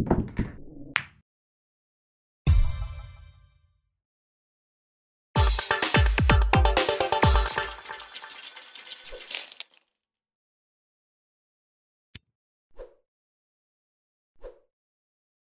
you